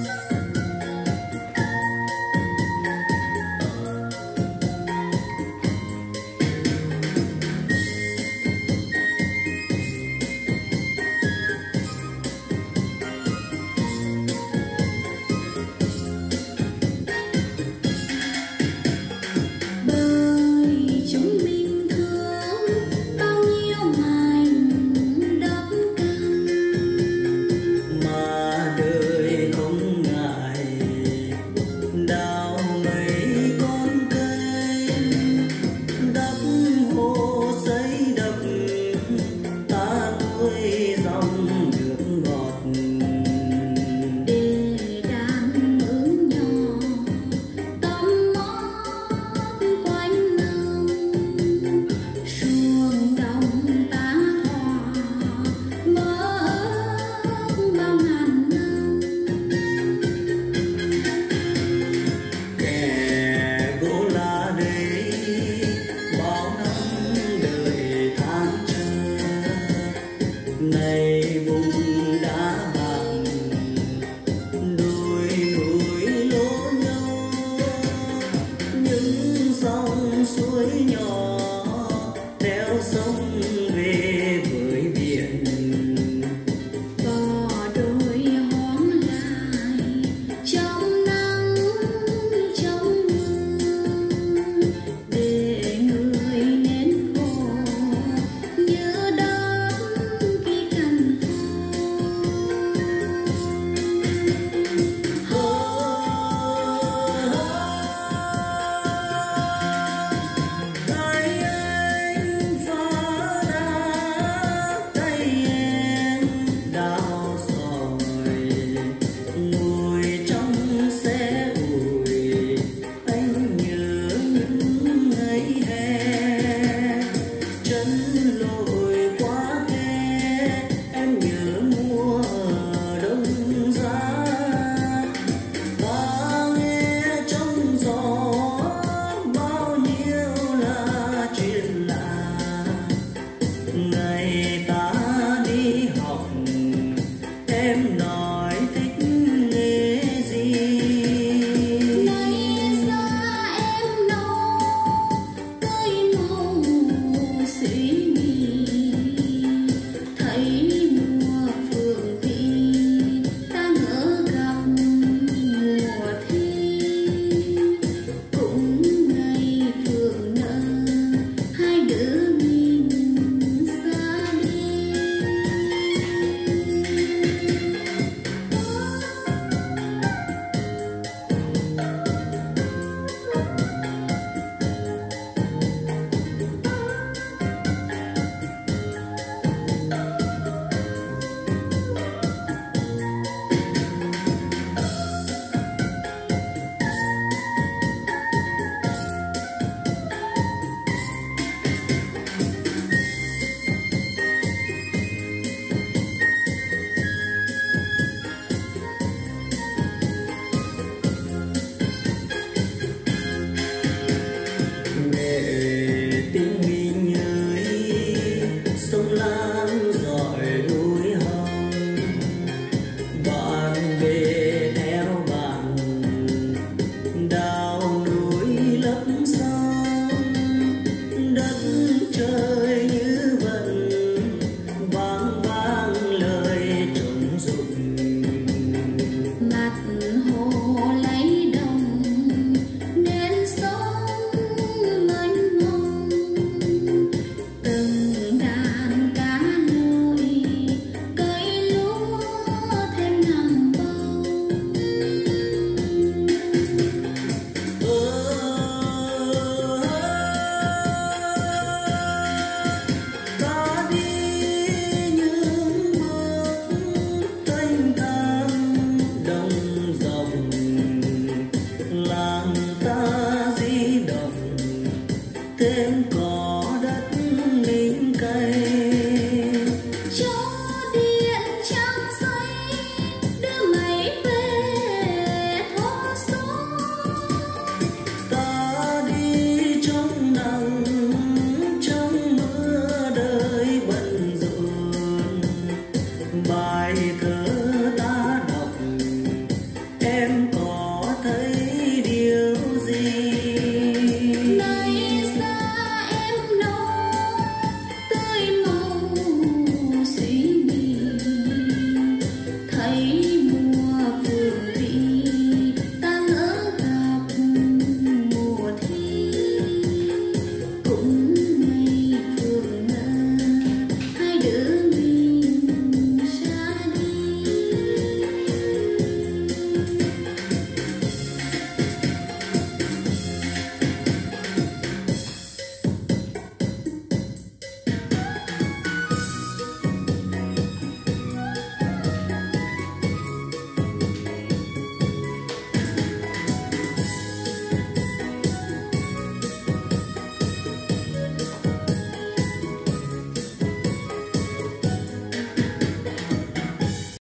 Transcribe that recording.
you see